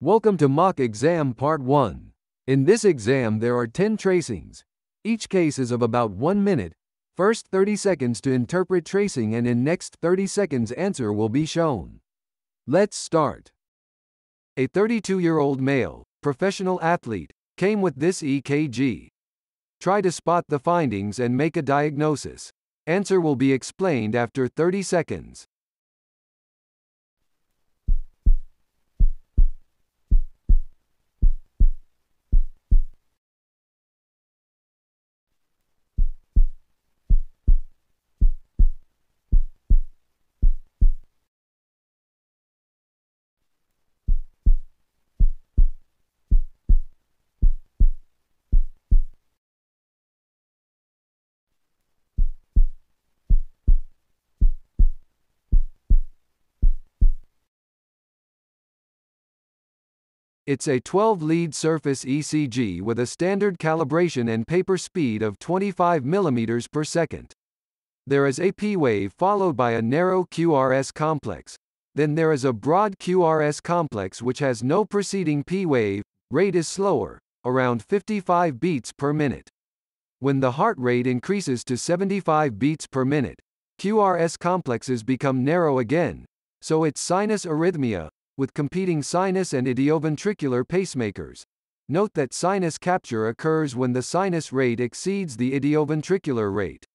Welcome to Mock Exam Part 1. In this exam there are 10 tracings. Each case is of about 1 minute. First 30 seconds to interpret tracing and in next 30 seconds answer will be shown. Let's start. A 32-year-old male, professional athlete, came with this EKG. Try to spot the findings and make a diagnosis. Answer will be explained after 30 seconds. It's a 12-lead surface ECG with a standard calibration and paper speed of 25 mm per second. There is a P wave followed by a narrow QRS complex. Then there is a broad QRS complex which has no preceding P wave, rate is slower, around 55 beats per minute. When the heart rate increases to 75 beats per minute, QRS complexes become narrow again, so it's sinus arrhythmia, with competing sinus and idioventricular pacemakers. Note that sinus capture occurs when the sinus rate exceeds the idioventricular rate.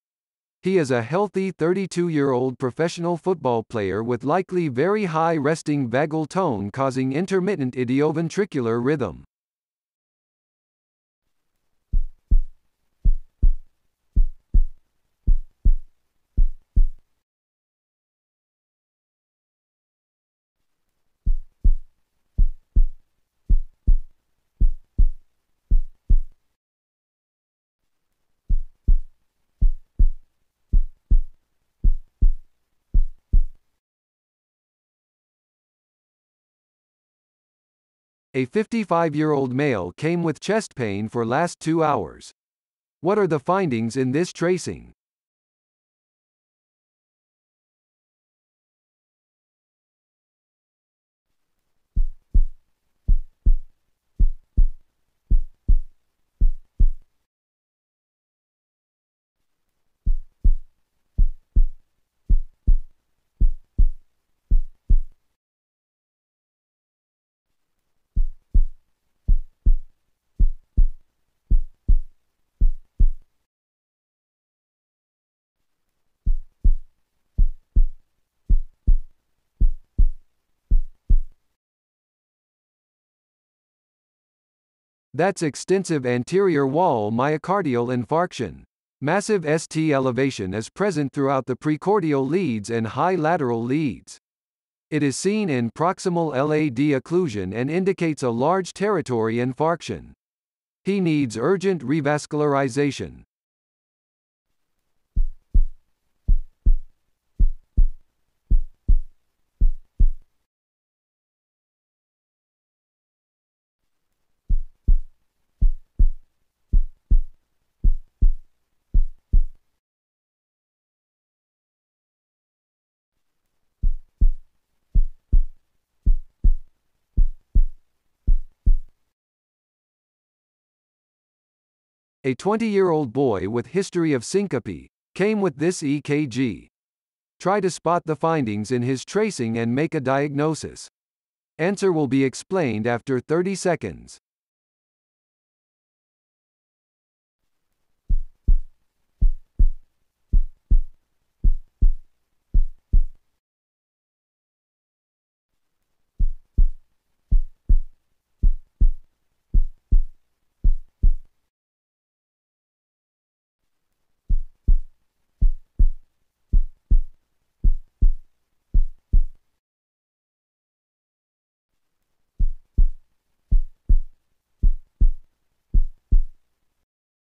He is a healthy 32-year-old professional football player with likely very high resting vagal tone causing intermittent idioventricular rhythm. A 55-year-old male came with chest pain for last two hours. What are the findings in this tracing? That's extensive anterior wall myocardial infarction. Massive ST elevation is present throughout the precordial leads and high lateral leads. It is seen in proximal LAD occlusion and indicates a large territory infarction. He needs urgent revascularization. A 20-year-old boy with history of syncope came with this EKG. Try to spot the findings in his tracing and make a diagnosis. Answer will be explained after 30 seconds.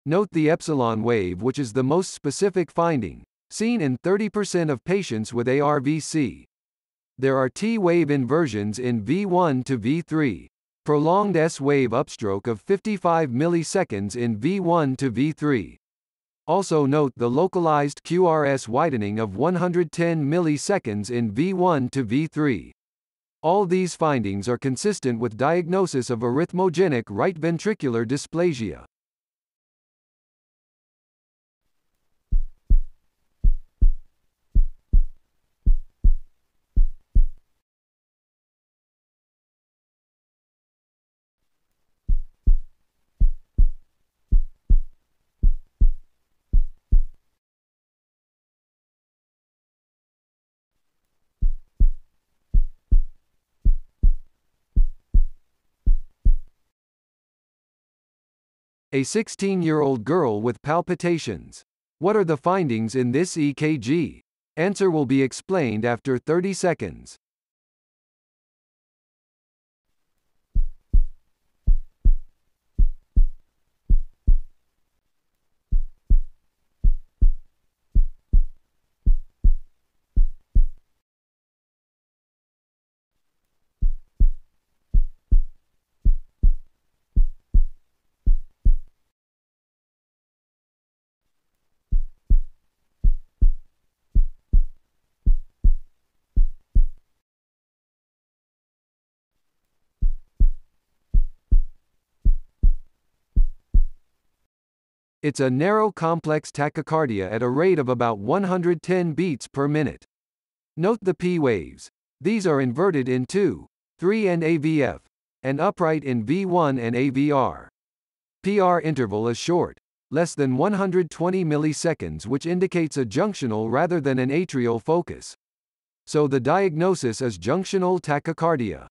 Note the epsilon wave which is the most specific finding, seen in 30% of patients with ARVC. There are T-wave inversions in V1 to V3, prolonged S-wave upstroke of 55 milliseconds in V1 to V3. Also note the localized QRS widening of 110 milliseconds in V1 to V3. All these findings are consistent with diagnosis of arrhythmogenic right ventricular dysplasia. A 16-year-old girl with palpitations. What are the findings in this EKG? Answer will be explained after 30 seconds. It's a narrow complex tachycardia at a rate of about 110 beats per minute. Note the P waves. These are inverted in 2, 3 and AVF, and upright in V1 and AVR. PR interval is short, less than 120 milliseconds which indicates a junctional rather than an atrial focus. So the diagnosis is junctional tachycardia.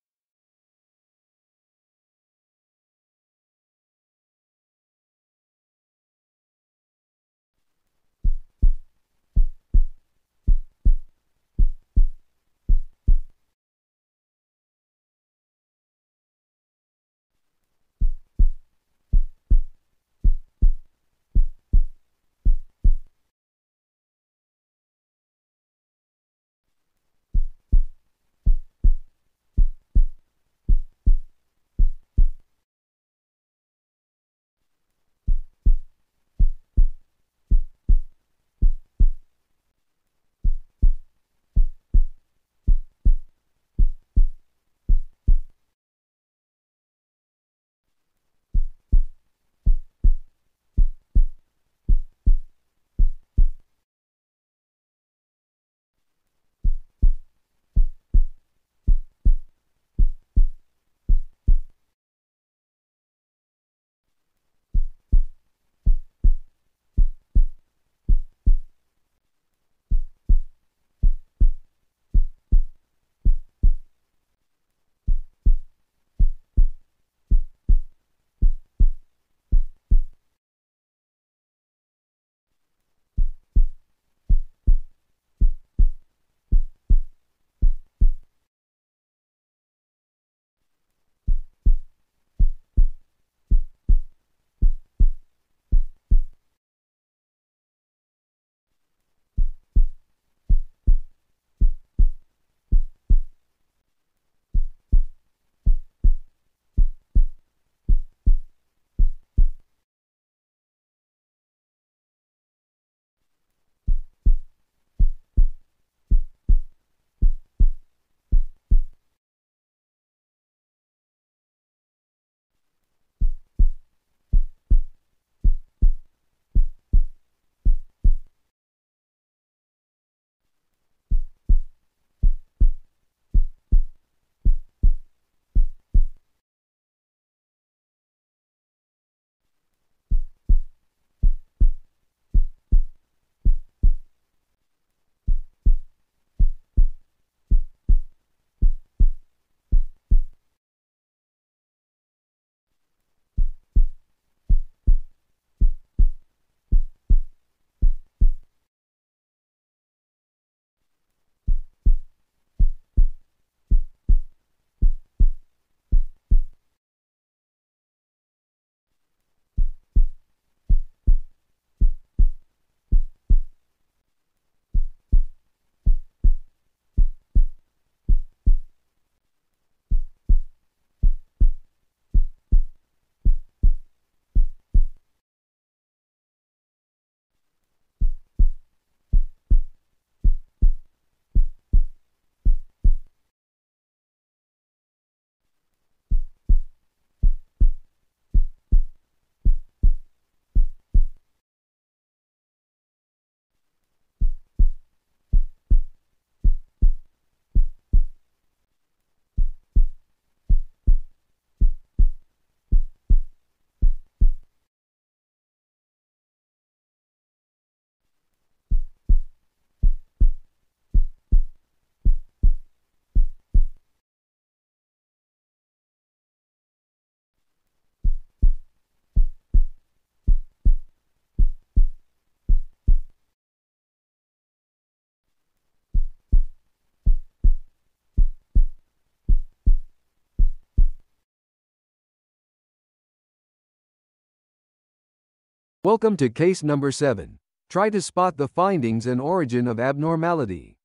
Welcome to case number 7. Try to spot the findings and origin of abnormality.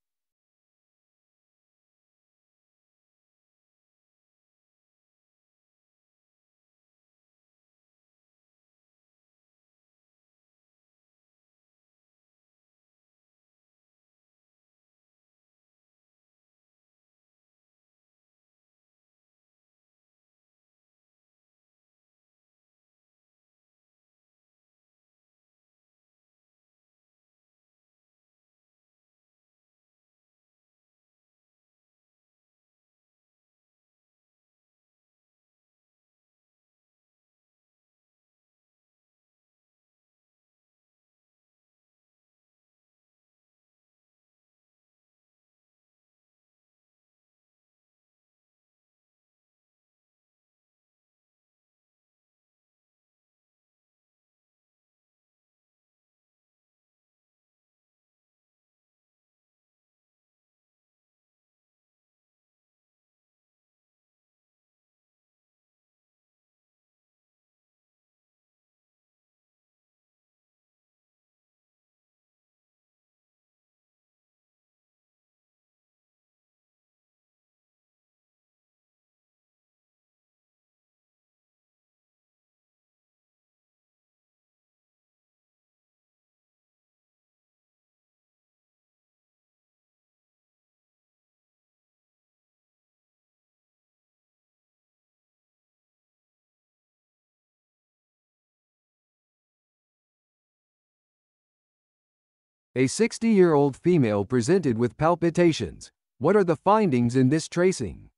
A 60-year-old female presented with palpitations. What are the findings in this tracing?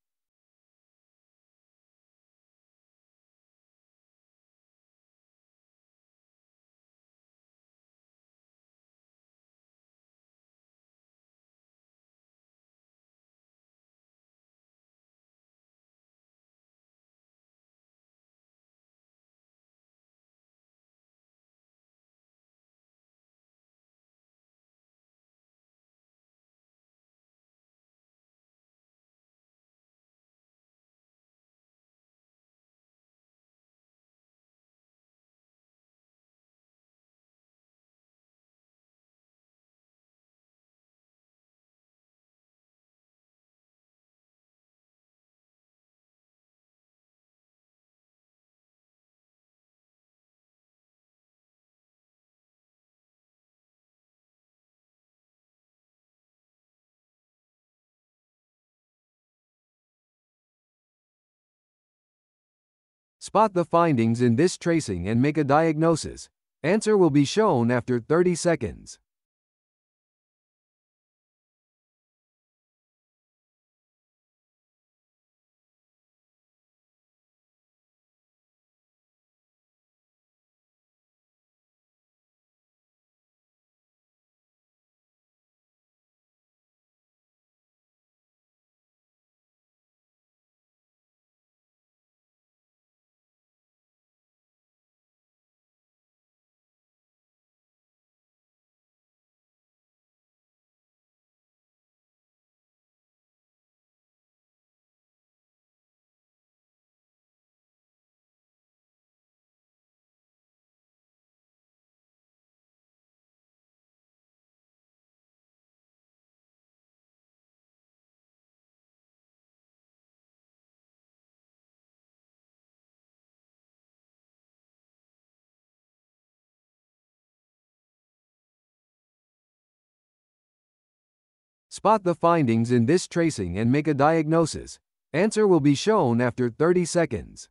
Spot the findings in this tracing and make a diagnosis. Answer will be shown after 30 seconds. Spot the findings in this tracing and make a diagnosis. Answer will be shown after 30 seconds.